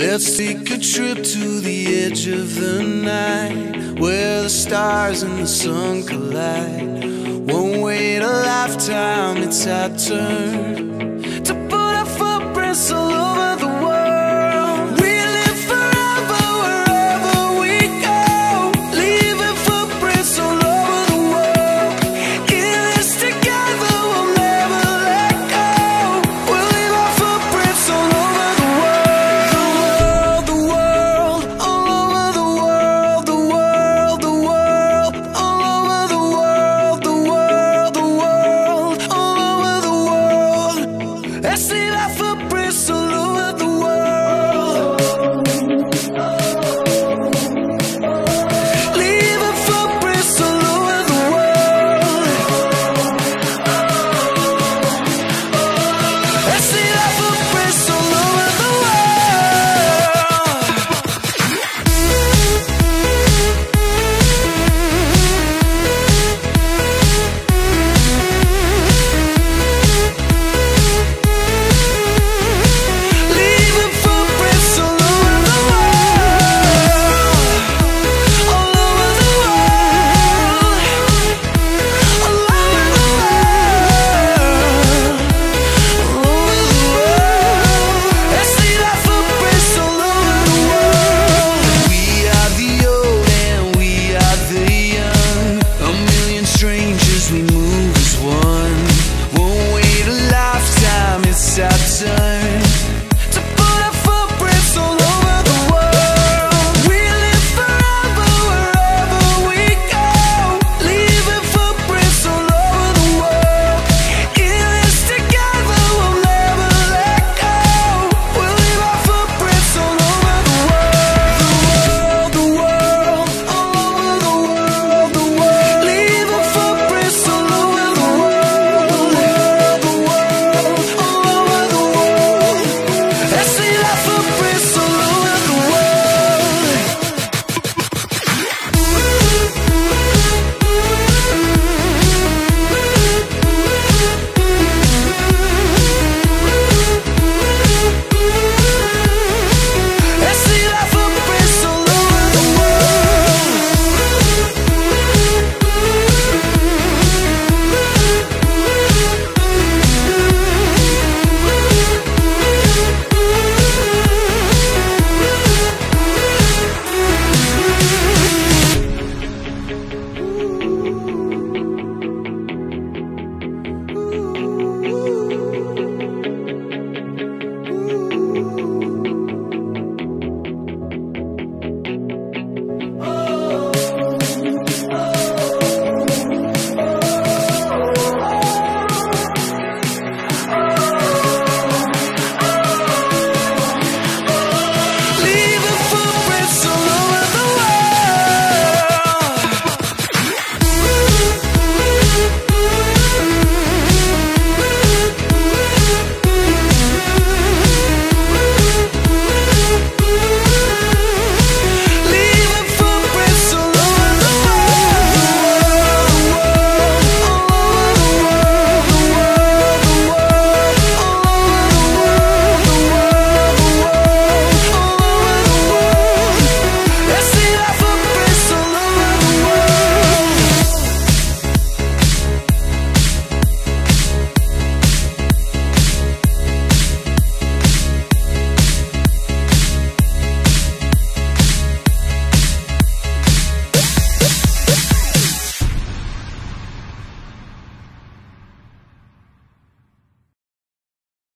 Let's take a trip to the edge of the night where the stars and the sun collide. Won't wait a lifetime, it's our turn.